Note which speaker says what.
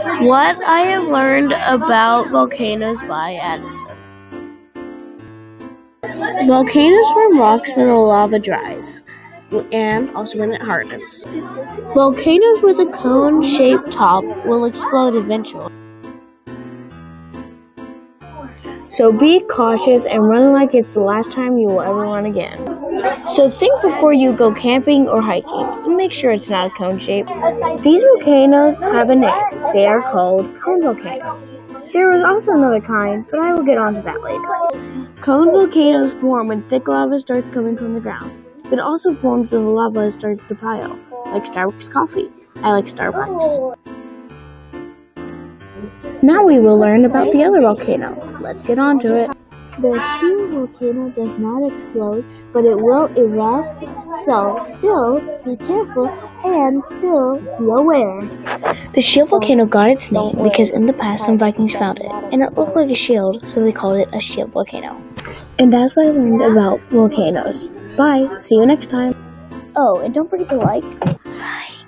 Speaker 1: What I have learned about volcanoes by Addison. Volcanoes form rocks when the lava dries, and also when it hardens. Volcanoes with a cone-shaped top will explode eventually. So be cautious and run like it's the last time you will ever run again. So think before you go camping or hiking make sure it's not a cone shape. These volcanoes have a name. They are called cone volcanoes. There is also another kind, but I will get onto that later. Cone volcanoes form when thick lava starts coming from the ground. It also forms when the lava starts to pile, like Starbucks coffee. I like Starbucks. Now we will learn about the other volcano. Let's get on to it.
Speaker 2: The Shield volcano does not explode, but it will erupt, so still be careful and still be aware.
Speaker 1: The shield volcano got its name because in the past some Vikings found it, and it looked like a shield, so they called it a shield volcano. And that's what I learned about volcanoes. Bye, see you next time. Oh, and don't forget to like. Bye.